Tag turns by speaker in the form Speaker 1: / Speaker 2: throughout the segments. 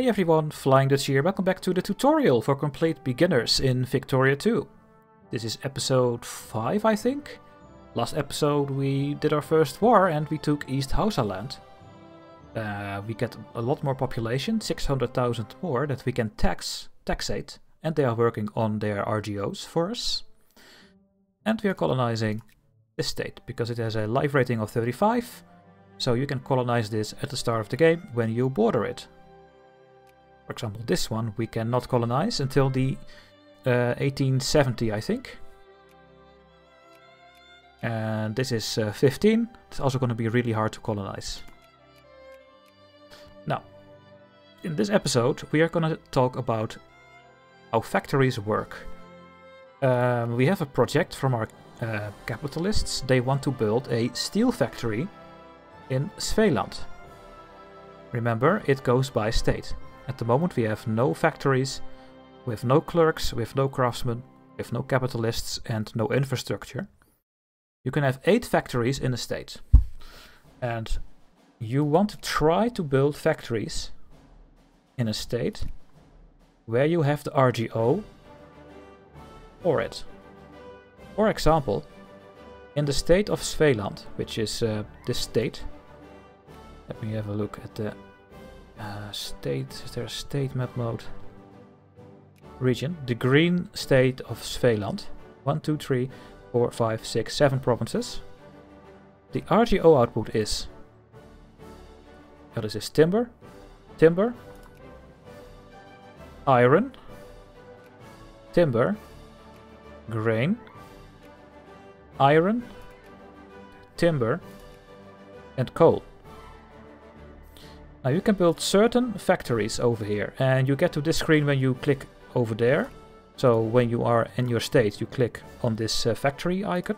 Speaker 1: Hey everyone, Flying Dutchy here. Welcome back to the tutorial for complete beginners in Victoria 2. This is episode 5, I think. Last episode we did our first war and we took East Hausaland. Uh, we get a lot more population, 600,000 more that we can tax, taxate, and they are working on their RGOs for us. And we are colonizing this state because it has a life rating of 35, so you can colonize this at the start of the game when you border it. For example, this one we cannot colonize until the uh, 1870, I think. And this is uh, 15. It's also going to be really hard to colonize. Now, in this episode, we are going to talk about how factories work. Um, we have a project from our uh, capitalists. They want to build a steel factory in Svealand. Remember, it goes by state. At the moment we have no factories, we have no clerks, we have no craftsmen, we have no capitalists and no infrastructure. You can have 8 factories in a state. And you want to try to build factories in a state where you have the RGO for it. For example, in the state of Svealand, which is uh, this state, let me have a look at the uh, state, is there a state map mode? Region, the green state of Svealand. 1, 2, 3, 4, 5, 6, 7 provinces. The RGO output is... Is this? Timber, timber, iron, timber, grain, iron, timber, and coal. Now you can build certain factories over here and you get to this screen when you click over there. So when you are in your state you click on this uh, factory icon.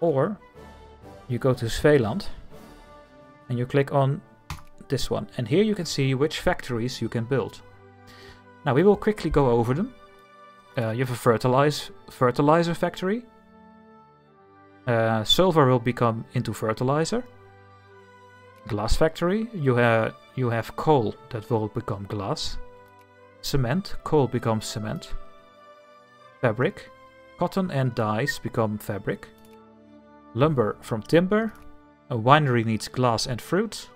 Speaker 1: Or you go to Svealand and you click on this one. And here you can see which factories you can build. Now we will quickly go over them. Uh, you have a fertilize, fertilizer factory. Uh, silver will become into fertilizer glass factory. You have you have coal that will become glass. Cement, coal becomes cement. Fabric, cotton and dyes become fabric. Lumber from timber. A winery needs glass and fruit.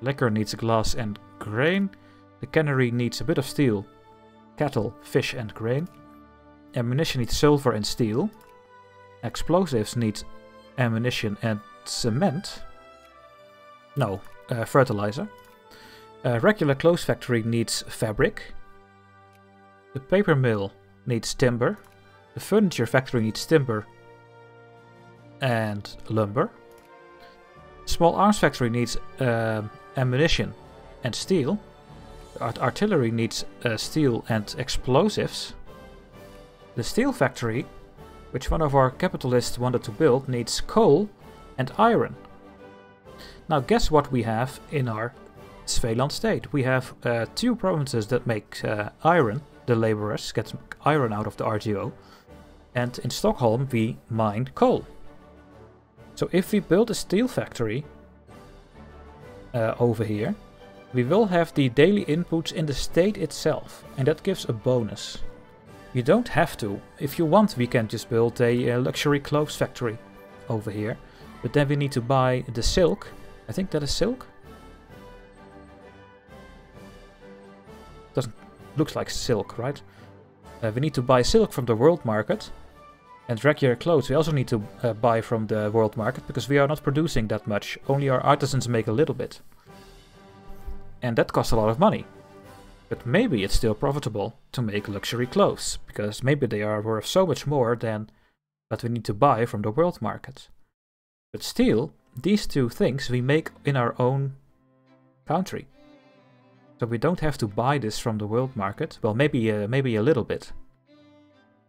Speaker 1: Liquor needs glass and grain. The cannery needs a bit of steel. Cattle, fish and grain. Ammunition needs silver and steel. Explosives need ammunition and cement. No, uh, fertilizer. A regular clothes factory needs fabric. The paper mill needs timber. The furniture factory needs timber and lumber. Small arms factory needs uh, ammunition and steel. Art artillery needs uh, steel and explosives. The steel factory, which one of our capitalists wanted to build, needs coal and iron. Now guess what we have in our Svealand state. We have uh, two provinces that make uh, iron, the laborers get iron out of the RGO. And in Stockholm we mine coal. So if we build a steel factory uh, over here, we will have the daily inputs in the state itself. And that gives a bonus. You don't have to. If you want, we can just build a, a luxury clothes factory over here. But then we need to buy the silk I think that is silk. Doesn't looks like silk, right? Uh, we need to buy silk from the world market. And regular clothes we also need to uh, buy from the world market because we are not producing that much. Only our artisans make a little bit. And that costs a lot of money. But maybe it's still profitable to make luxury clothes, because maybe they are worth so much more than that we need to buy from the world market. But still, these two things we make in our own country. So we don't have to buy this from the world market. Well, maybe uh, maybe a little bit.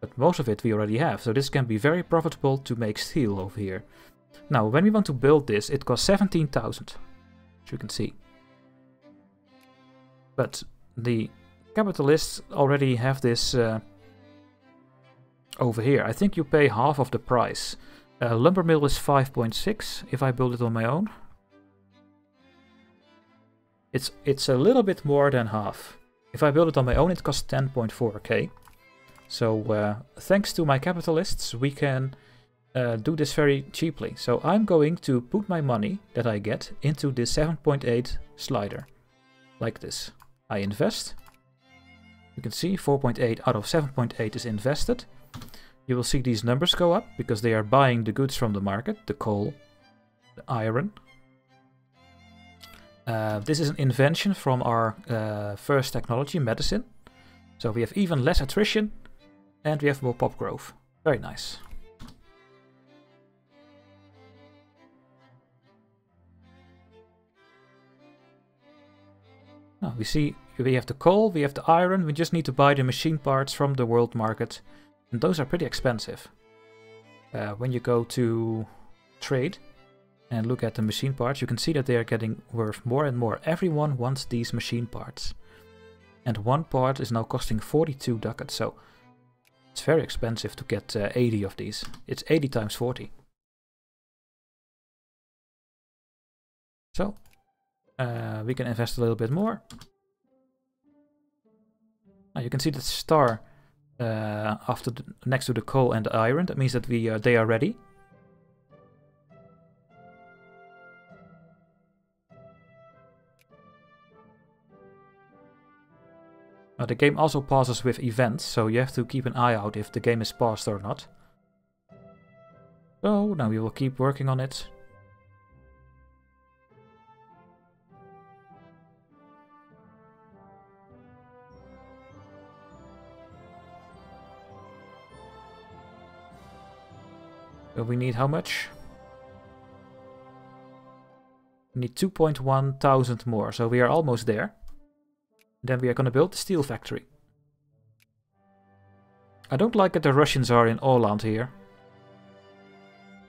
Speaker 1: But most of it we already have. So this can be very profitable to make steel over here. Now, when we want to build this, it costs 17,000. As you can see. But the capitalists already have this uh, over here. I think you pay half of the price. Uh, lumber mill is 5.6 if I build it on my own. It's, it's a little bit more than half. If I build it on my own, it costs 10.4k. So uh, thanks to my capitalists, we can uh, do this very cheaply. So I'm going to put my money that I get into this 7.8 slider. Like this. I invest. You can see 4.8 out of 7.8 is invested. You will see these numbers go up because they are buying the goods from the market, the coal, the iron. Uh, this is an invention from our uh, first technology, medicine. So we have even less attrition and we have more pop growth. Very nice. Now we see we have the coal, we have the iron, we just need to buy the machine parts from the world market. And those are pretty expensive. Uh, when you go to trade and look at the machine parts, you can see that they are getting worth more and more. Everyone wants these machine parts. And one part is now costing 42 ducats, so it's very expensive to get uh, 80 of these. It's 80 times 40. So, uh, we can invest a little bit more. Now you can see the star uh, after the, next to the coal and the iron. That means that we uh, they are ready. Now the game also pauses with events, so you have to keep an eye out if the game is paused or not. So now we will keep working on it. We need how much? We need 2.1 thousand more, so we are almost there. Then we are going to build the steel factory. I don't like that the Russians are in Åland here.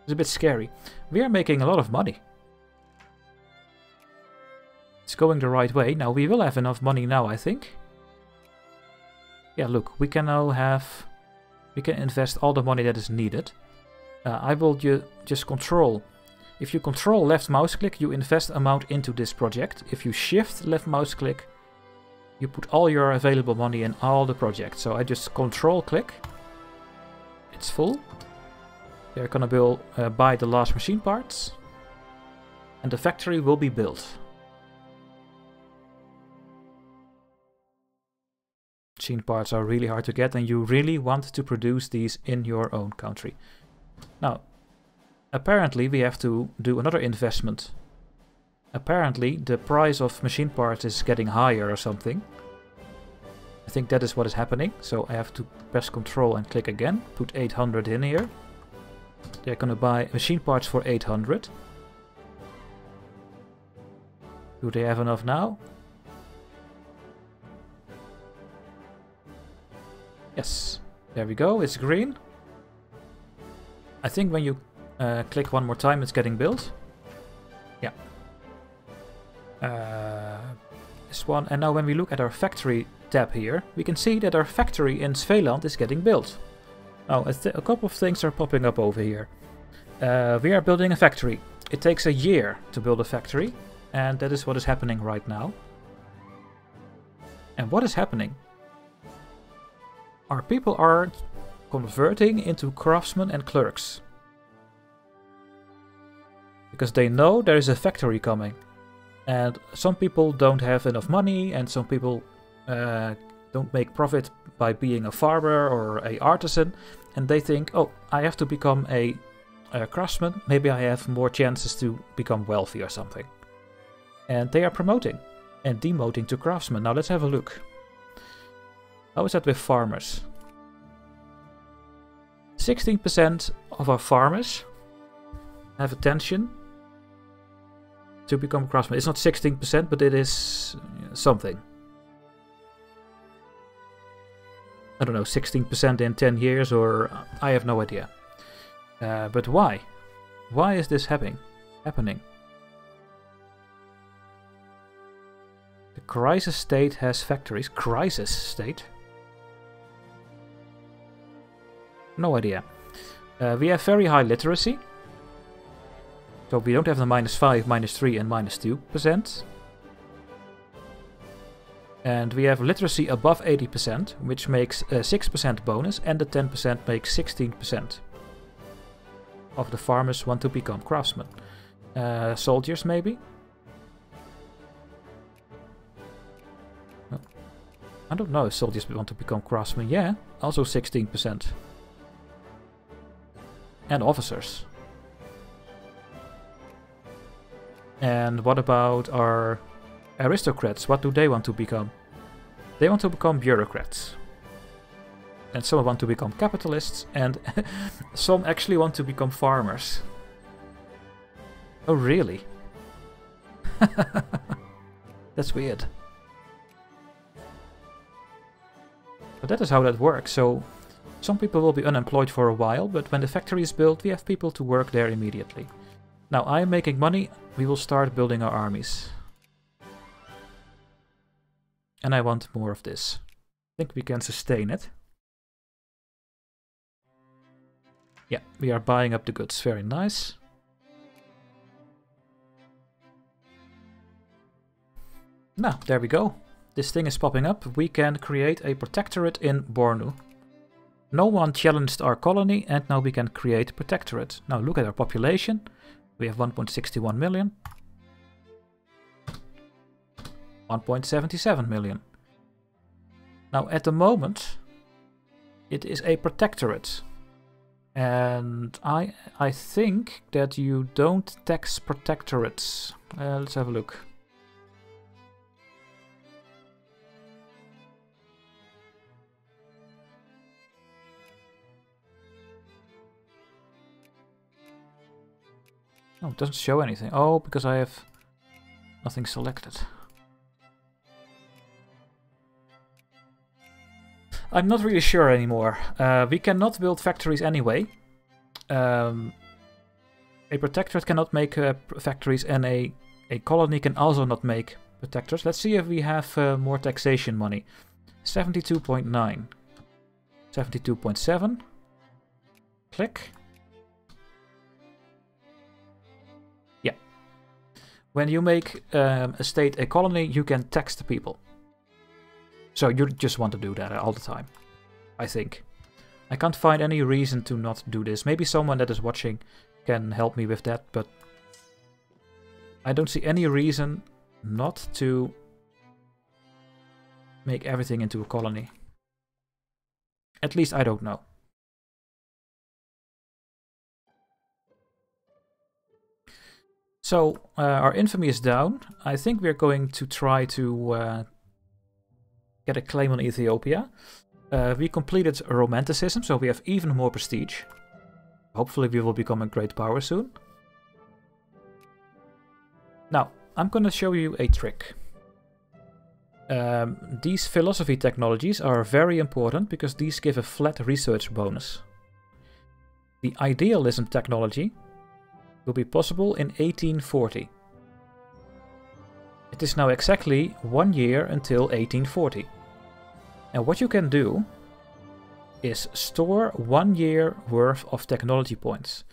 Speaker 1: It's a bit scary. We are making a lot of money. It's going the right way. Now we will have enough money now, I think. Yeah, look, we can now have... We can invest all the money that is needed. Uh, I will ju just control. If you control left mouse click, you invest amount into this project. If you shift left mouse click, you put all your available money in all the projects. So I just control click. It's full. They're gonna build, uh, buy the last machine parts. And the factory will be built. Machine parts are really hard to get and you really want to produce these in your own country. Now, apparently we have to do another investment. Apparently the price of machine parts is getting higher or something. I think that is what is happening. So I have to press Control and click again. Put 800 in here. They're gonna buy machine parts for 800. Do they have enough now? Yes. There we go. It's green. I think when you uh, click one more time, it's getting built. Yeah. Uh, this one. And now when we look at our factory tab here, we can see that our factory in Svealand is getting built. Now, a, a couple of things are popping up over here. Uh, we are building a factory. It takes a year to build a factory, and that is what is happening right now. And what is happening? Our people are converting into craftsmen and clerks. Because they know there is a factory coming. And some people don't have enough money and some people uh, don't make profit by being a farmer or a artisan. And they think, oh, I have to become a, a craftsman. Maybe I have more chances to become wealthy or something. And they are promoting and demoting to craftsmen. Now let's have a look. How is that with farmers? 16% of our farmers have attention to become craftsman. It's not 16%, but it is something. I don't know, 16% in 10 years, or I have no idea. Uh, but why? Why is this happening? Happening. The crisis state has factories. Crisis state? No idea. Uh, we have very high literacy. So we don't have the minus 5, minus 3 and minus 2%. And we have literacy above 80%, which makes a 6% bonus, and the 10% makes 16% of the farmers want to become craftsmen. Uh, soldiers, maybe? I don't know if soldiers want to become craftsmen. Yeah, also 16%. And officers. And what about our aristocrats? What do they want to become? They want to become bureaucrats. And some want to become capitalists, and some actually want to become farmers. Oh, really? That's weird. But that is how that works. So some people will be unemployed for a while, but when the factory is built, we have people to work there immediately. Now I am making money, we will start building our armies. And I want more of this. I think we can sustain it. Yeah, we are buying up the goods. Very nice. Now, there we go. This thing is popping up. We can create a protectorate in Bornu. No one challenged our colony and now we can create protectorate. Now look at our population. We have 1.61 million. 1.77 million. Now at the moment it is a protectorate. And I I think that you don't tax protectorates. Uh, let's have a look. Oh, it doesn't show anything. Oh, because I have nothing selected. I'm not really sure anymore. Uh, we cannot build factories anyway. Um, a protectorate cannot make uh, factories and a, a colony can also not make protectors. Let's see if we have uh, more taxation money. 72.9. 72.7. Click. When you make um, a state a colony, you can tax the people. So you just want to do that all the time, I think. I can't find any reason to not do this. Maybe someone that is watching can help me with that, but I don't see any reason not to make everything into a colony. At least I don't know. So uh, our infamy is down. I think we're going to try to uh, get a claim on Ethiopia. Uh, we completed Romanticism, so we have even more prestige. Hopefully we will become a great power soon. Now, I'm going to show you a trick. Um, these philosophy technologies are very important because these give a flat research bonus. The idealism technology will be possible in 1840. It is now exactly one year until 1840. And what you can do is store one year worth of technology points.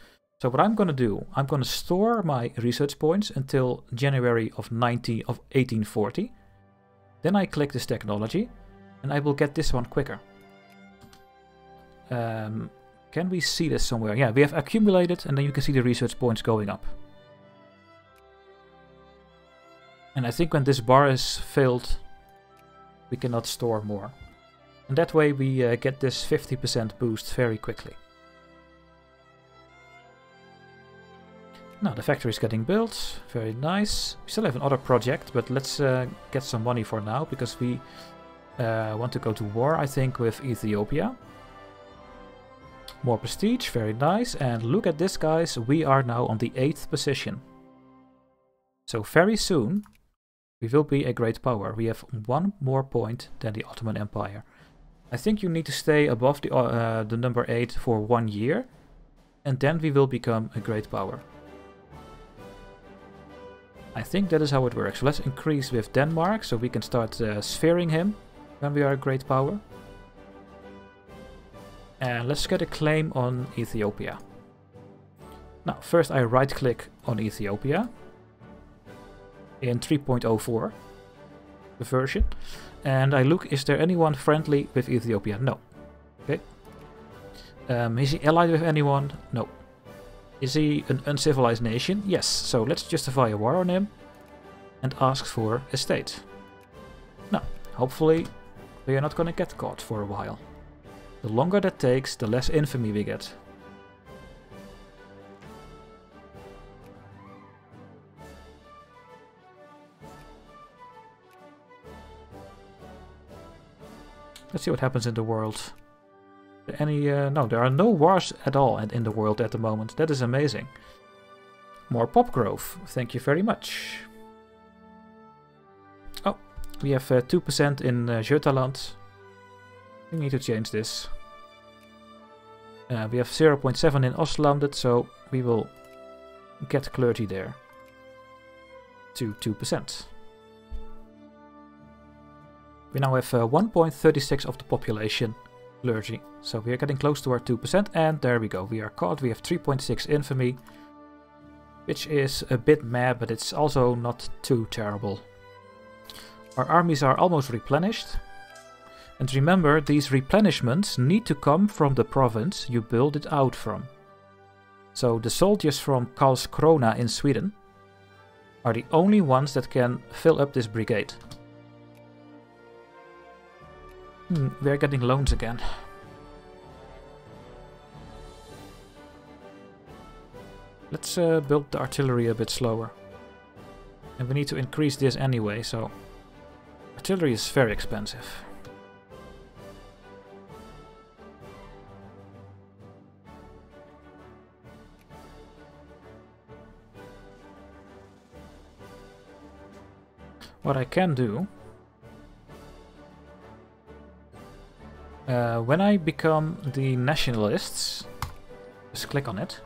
Speaker 1: So what I'm going to do, I'm going to store my research points until January of 90 of 1840. Then I click this technology and I will get this one quicker. Um, can we see this somewhere? Yeah, we have accumulated and then you can see the research points going up. And I think when this bar is filled, we cannot store more. And that way we uh, get this 50% boost very quickly. Now the factory is getting built, very nice. We still have another project, but let's uh, get some money for now, because we uh, want to go to war, I think, with Ethiopia. More prestige, very nice. And look at this, guys. We are now on the 8th position. So very soon, we will be a great power. We have one more point than the Ottoman Empire. I think you need to stay above the, uh, the number 8 for one year. And then we will become a great power. I think that is how it works. So let's increase with Denmark so we can start uh, sphering him when we are a great power. And let's get a claim on Ethiopia. Now, first I right click on Ethiopia in 3.04, the version. And I look, is there anyone friendly with Ethiopia? No. Okay. Um, is he allied with anyone? No. Is he an uncivilized nation? Yes. So let's justify a war on him and ask for a state. Now, hopefully we are not gonna get caught for a while. The longer that takes, the less infamy we get. Let's see what happens in the world. Any, uh, no, there are no wars at all in the world at the moment. That is amazing. More pop growth. Thank you very much. Oh, we have 2% uh, in uh. We need to change this. Uh, we have 0.7 in Ostlandet, so we will get clergy there to 2%. We now have uh, 1.36 of the population clergy, so we are getting close to our 2%, and there we go, we are caught, we have 3.6 infamy, which is a bit mad, but it's also not too terrible. Our armies are almost replenished, and remember, these replenishments need to come from the province you build it out from. So the soldiers from Karlskrona in Sweden are the only ones that can fill up this brigade. Hmm, we're getting loans again. Let's uh, build the artillery a bit slower. And we need to increase this anyway, so... Artillery is very expensive. What I can do Uh, when I become the nationalists, just click on it.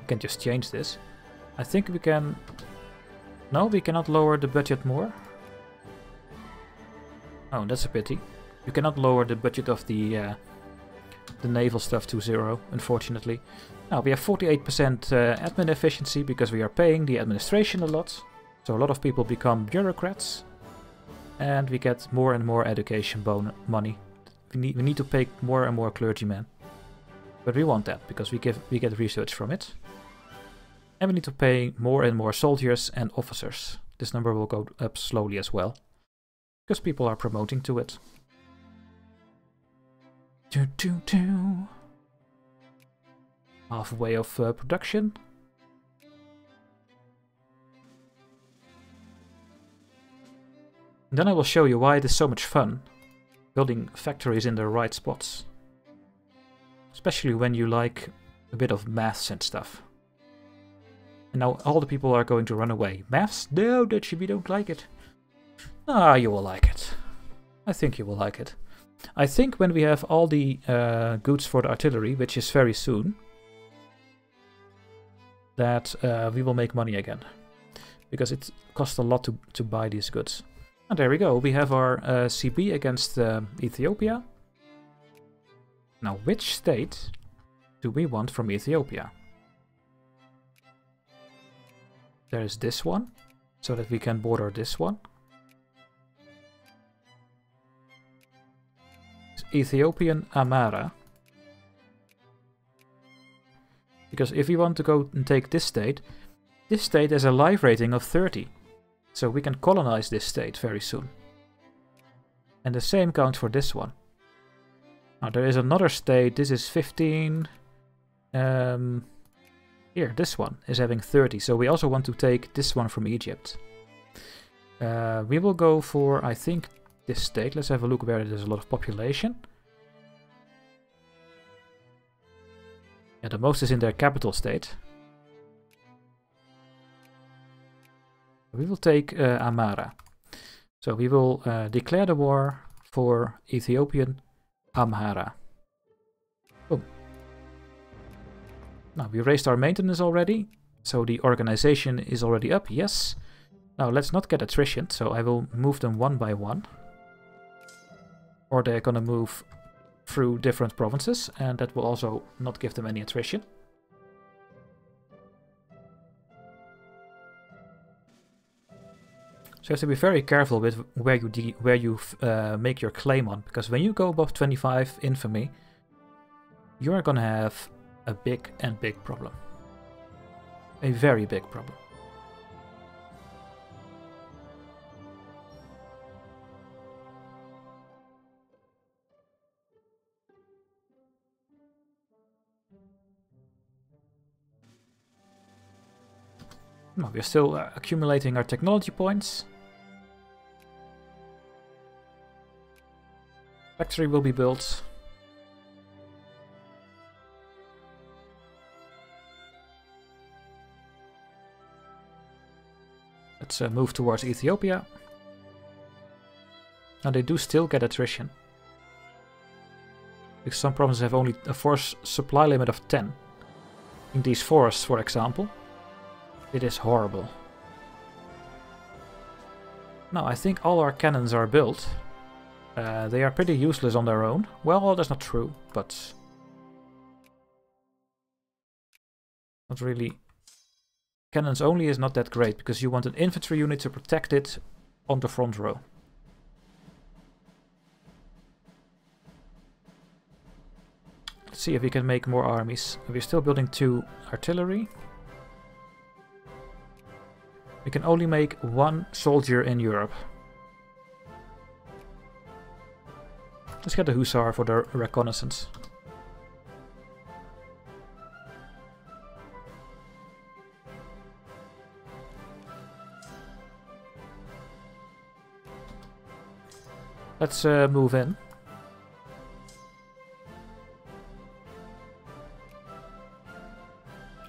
Speaker 1: We can just change this. I think we can... No, we cannot lower the budget more. Oh, that's a pity. You cannot lower the budget of the uh, the naval stuff to zero, unfortunately. Now, we have 48% uh, admin efficiency because we are paying the administration a lot. So a lot of people become bureaucrats. And we get more and more education money we need, we need to pay more and more clergymen. But we want that, because we, give, we get research from it. And we need to pay more and more soldiers and officers. This number will go up slowly as well. Because people are promoting to it. Do, do, do. Halfway of uh, production. And then I will show you why it is so much fun building factories in the right spots. Especially when you like a bit of maths and stuff. And now all the people are going to run away. Maths? No, Dutchy, we don't like it. Ah, you will like it. I think you will like it. I think when we have all the uh, goods for the artillery, which is very soon, that uh, we will make money again. Because it costs a lot to, to buy these goods. And there we go, we have our uh, CB against uh, Ethiopia. Now, which state do we want from Ethiopia? There is this one, so that we can border this one. Ethiopian Amhara. Because if we want to go and take this state, this state has a life rating of 30. So we can colonize this state very soon. And the same counts for this one. Now there is another state, this is 15. Um, here, this one is having 30, so we also want to take this one from Egypt. Uh, we will go for, I think, this state. Let's have a look where there's a lot of population. Yeah, the most is in their capital state. We will take uh, Amhara. So we will uh, declare the war for Ethiopian Amhara. Boom. Now we raised our maintenance already, so the organization is already up, yes. Now let's not get attrition, so I will move them one by one. Or they're gonna move through different provinces, and that will also not give them any attrition. So you have to be very careful with where you where you uh, make your claim on, because when you go above 25 infamy, you are gonna have a big and big problem. A very big problem. We're still uh, accumulating our technology points. Factory will be built. Let's uh, move towards Ethiopia. Now they do still get attrition. Because some provinces have only a force supply limit of 10. In these forests, for example. It is horrible. Now, I think all our cannons are built. Uh, they are pretty useless on their own. Well, that's not true, but... Not really. Cannons only is not that great, because you want an infantry unit to protect it on the front row. Let's see if we can make more armies. We're still building two artillery. We can only make one soldier in Europe. Let's get the Hussar for the reconnaissance. Let's uh, move in.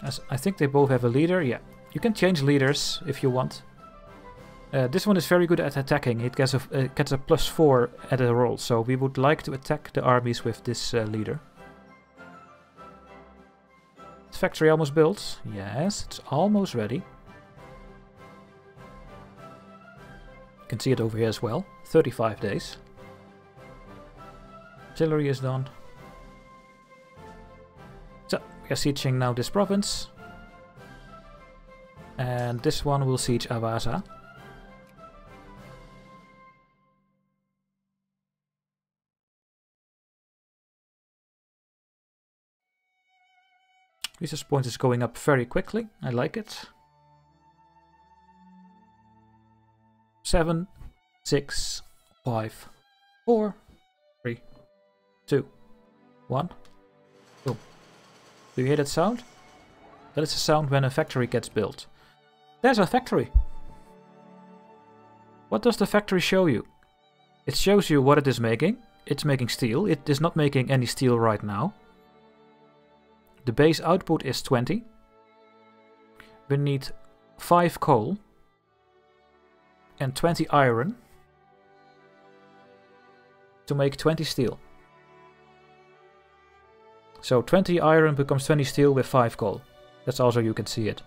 Speaker 1: As I think they both have a leader, yeah. You can change leaders if you want. Uh, this one is very good at attacking. It gets a, uh, gets a plus 4 at a roll, so we would like to attack the armies with this uh, leader. Factory almost built? Yes, it's almost ready. You can see it over here as well. 35 days. Artillery is done. So, we are sieging now this province. And this one will siege Awasa. Resource point is going up very quickly. I like it. Seven, six, five, four, three, two, one. Boom. Do you hear that sound? That is the sound when a factory gets built. There's a factory. What does the factory show you? It shows you what it is making. It's making steel. It is not making any steel right now. The base output is 20. We need 5 coal and 20 iron to make 20 steel. So 20 iron becomes 20 steel with 5 coal. That's also you can see it.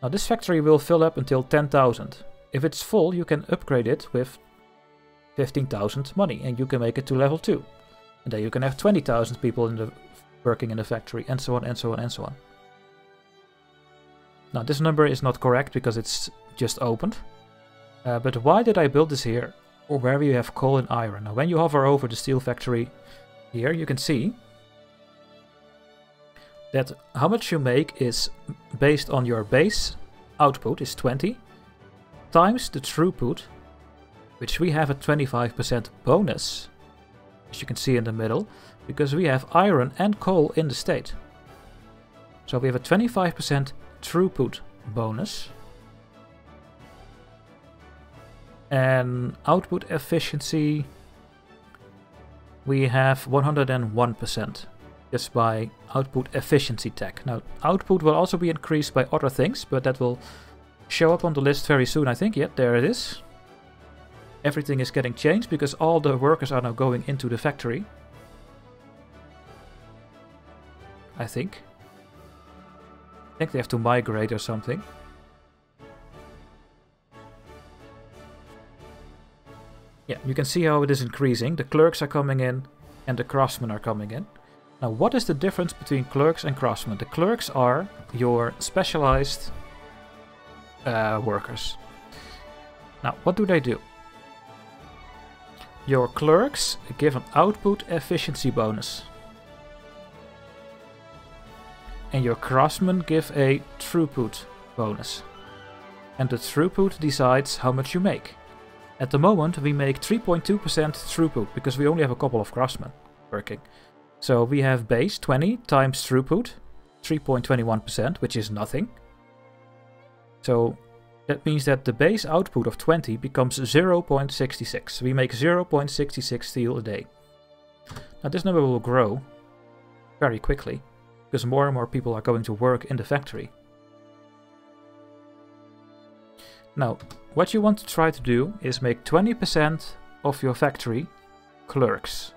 Speaker 1: Now this factory will fill up until 10,000. If it's full, you can upgrade it with 15,000 money and you can make it to level 2. And then you can have 20,000 people in the working in the factory and so on and so on and so on. Now this number is not correct because it's just opened. Uh, but why did I build this here? Or where you have coal and iron. Now when you hover over the steel factory here, you can see that how much you make is based on your base output is 20 times the throughput, which we have a 25% bonus, as you can see in the middle, because we have iron and coal in the state. So we have a 25% throughput bonus. And output efficiency, we have 101% just by output efficiency tech. Now, output will also be increased by other things, but that will show up on the list very soon, I think. Yep, there it is. Everything is getting changed because all the workers are now going into the factory. I think. I think they have to migrate or something. Yeah, you can see how it is increasing. The clerks are coming in and the craftsmen are coming in. Now, what is the difference between clerks and craftsmen? The clerks are your specialized uh, workers. Now, what do they do? Your clerks give an output efficiency bonus. And your craftsmen give a throughput bonus. And the throughput decides how much you make. At the moment, we make 3.2% throughput because we only have a couple of craftsmen working. So we have base 20 times throughput, 3.21%, which is nothing. So that means that the base output of 20 becomes 0.66. We make 0.66 steel a day. Now this number will grow very quickly, because more and more people are going to work in the factory. Now, what you want to try to do is make 20% of your factory clerks.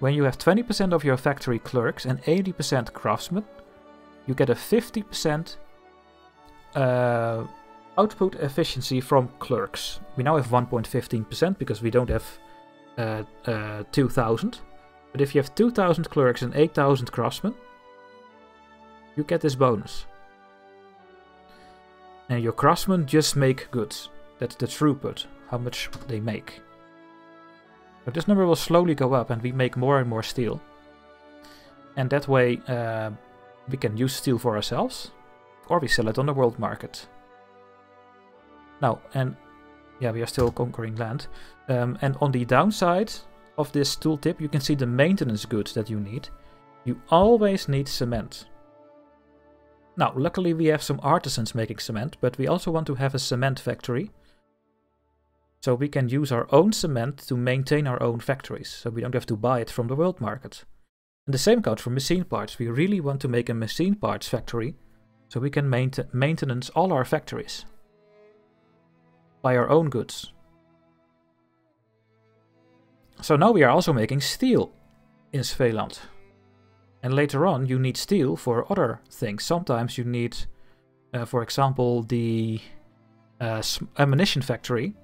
Speaker 1: When you have 20% of your factory clerks and 80% craftsmen, you get a 50% uh, output efficiency from clerks. We now have 1.15% because we don't have uh, uh, 2000. But if you have 2000 clerks and 8000 craftsmen, you get this bonus. And your craftsmen just make goods. That's the throughput, how much they make. But this number will slowly go up and we make more and more steel. And that way uh, we can use steel for ourselves or we sell it on the world market. Now, and yeah, we are still conquering land. Um, and on the downside of this tooltip, you can see the maintenance goods that you need. You always need cement. Now, luckily we have some artisans making cement, but we also want to have a cement factory. So we can use our own cement to maintain our own factories, so we don't have to buy it from the world market. And the same goes for machine parts. We really want to make a machine parts factory, so we can maintain maintenance all our factories by our own goods. So now we are also making steel in Svealand. And later on you need steel for other things. Sometimes you need, uh, for example, the uh, ammunition factory.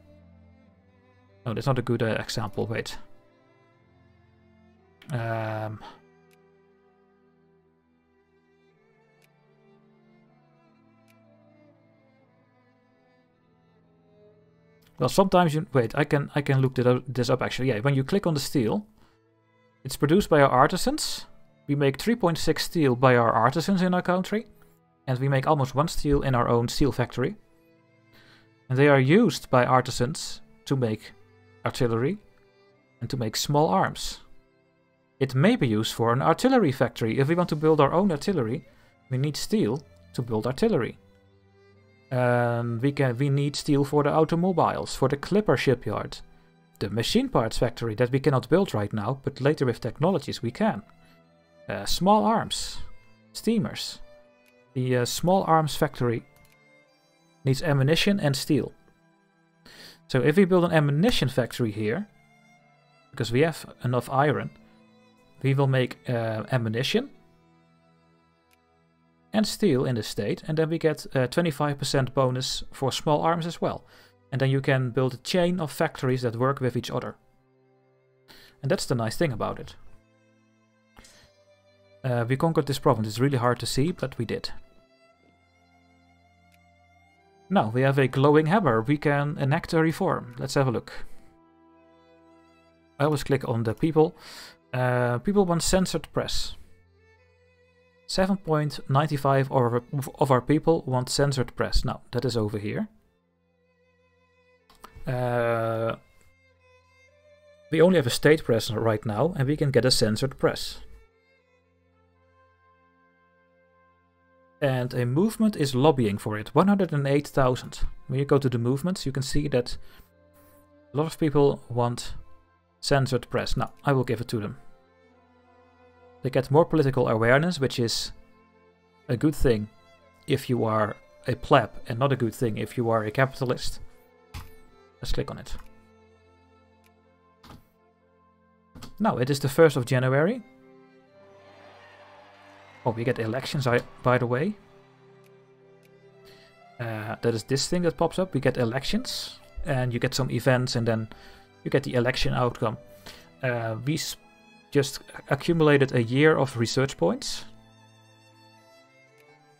Speaker 1: No, that's not a good uh, example, wait. Um, Well, sometimes you wait. I can I can look this up actually. Yeah, when you click on the steel, it's produced by our artisans. We make 3.6 steel by our artisans in our country, and we make almost one steel in our own steel factory. And they are used by artisans to make artillery and to make small arms. It may be used for an artillery factory. If we want to build our own artillery, we need steel to build artillery. Um, we can we need steel for the automobiles, for the Clipper shipyard, the machine parts factory that we cannot build right now, but later with technologies we can. Uh, small arms, steamers. The uh, small arms factory needs ammunition and steel. So if we build an ammunition factory here, because we have enough iron, we will make uh, ammunition and steel in the state, and then we get a 25% bonus for small arms as well. And then you can build a chain of factories that work with each other. And that's the nice thing about it. Uh, we conquered this province, it's really hard to see, but we did. Now, we have a glowing hammer, we can enact a reform. Let's have a look. I always click on the people. Uh, people want censored press. 7.95 of, of our people want censored press. Now, that is over here. Uh, we only have a state press right now, and we can get a censored press. And a movement is lobbying for it, 108,000. When you go to the movements, you can see that a lot of people want censored press. Now, I will give it to them. They get more political awareness, which is a good thing if you are a pleb and not a good thing if you are a capitalist. Let's click on it. Now, it is the 1st of January. Oh, we get elections, by the way. Uh, that is this thing that pops up. We get elections, and you get some events, and then you get the election outcome. Uh, we just accumulated a year of research points.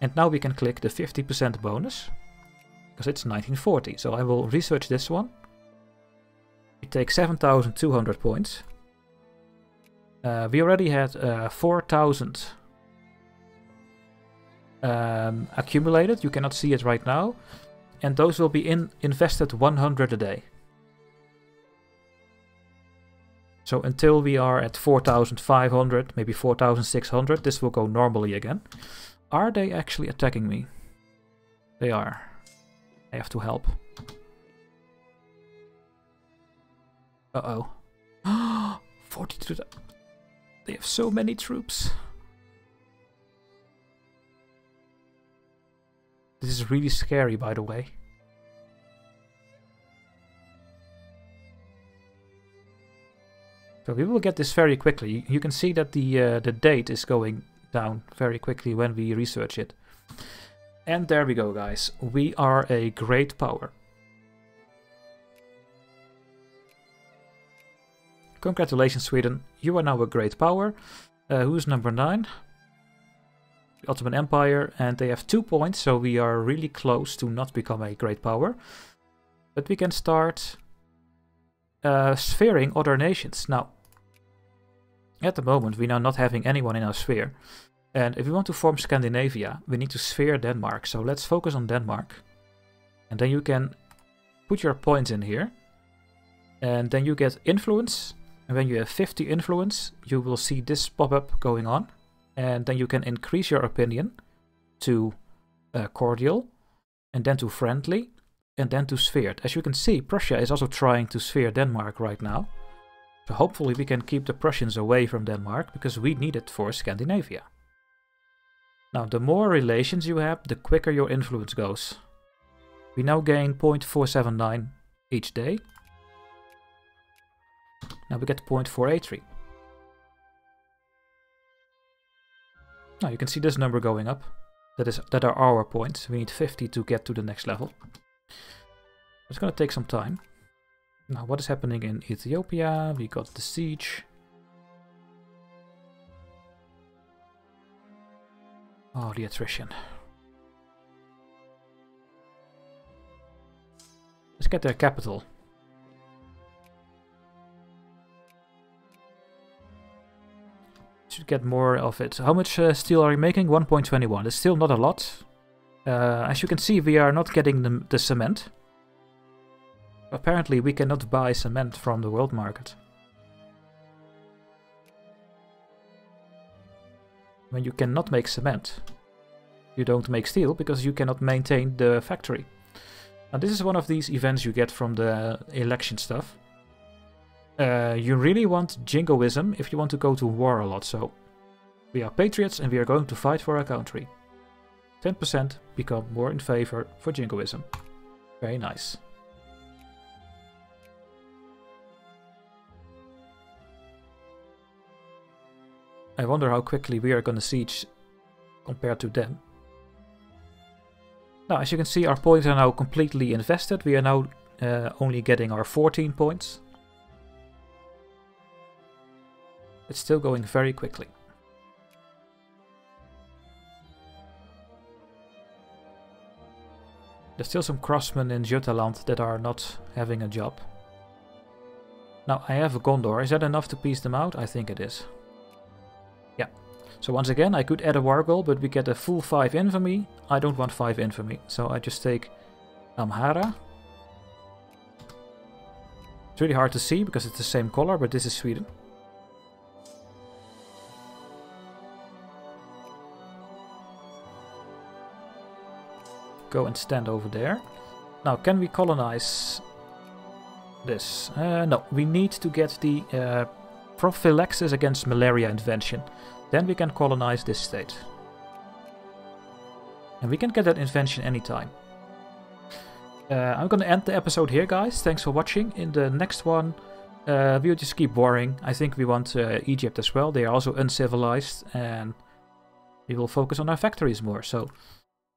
Speaker 1: And now we can click the 50% bonus. because it's 1940. So I will research this one. We take 7,200 points. Uh, we already had uh, 4,000 um, accumulated. You cannot see it right now. And those will be in invested 100 a day. So until we are at 4,500, maybe 4,600, this will go normally again. Are they actually attacking me? They are. I have to help. Uh-oh. 42. They have so many troops. This is really scary, by the way. So we will get this very quickly. You can see that the uh, the date is going down very quickly when we research it. And there we go, guys. We are a great power. Congratulations, Sweden. You are now a great power. Uh, who's number 9? Ottoman Empire. And they have 2 points, so we are really close to not become a great power. But we can start uh, sphering other nations. Now, at the moment, we are not having anyone in our sphere. And if we want to form Scandinavia, we need to sphere Denmark. So let's focus on Denmark. And then you can put your points in here. And then you get influence. And when you have 50 influence, you will see this pop-up going on. And then you can increase your opinion to uh, cordial, and then to friendly, and then to sphered. As you can see, Prussia is also trying to sphere Denmark right now. So hopefully we can keep the Prussians away from Denmark, because we need it for Scandinavia. Now, the more relations you have, the quicker your influence goes. We now gain 0.479 each day. Now we get 0.483. Now you can see this number going up. That is that are our points. We need 50 to get to the next level. It's gonna take some time. Now what is happening in Ethiopia? We got the siege. Oh, the attrition. Let's get their capital. Should get more of it. How much uh, steel are we making? 1.21. It's still not a lot. Uh, as you can see, we are not getting the, the cement. Apparently, we cannot buy cement from the world market. When you cannot make cement, you don't make steel because you cannot maintain the factory. And this is one of these events you get from the election stuff. Uh, you really want jingoism if you want to go to war a lot, so we are patriots and we are going to fight for our country. 10% become more in favor for jingoism. Very nice. I wonder how quickly we are gonna siege compared to them. Now, as you can see, our points are now completely invested. We are now uh, only getting our 14 points. It's still going very quickly. There's still some craftsmen in Götaland that are not having a job. Now, I have a Gondar. Is that enough to peace them out? I think it is. Yeah. So once again, I could add a war goal, but we get a full 5 infamy. I don't want 5 infamy, so I just take Amhara. It's really hard to see because it's the same color, but this is Sweden. Go and stand over there. Now, can we colonize this? Uh, no, we need to get the uh, prophylaxis against malaria invention. Then we can colonize this state. And we can get that invention anytime. Uh, I'm gonna end the episode here, guys. Thanks for watching. In the next one, uh, we'll just keep warring. I think we want uh, Egypt as well. They are also uncivilized, and we will focus on our factories more. So,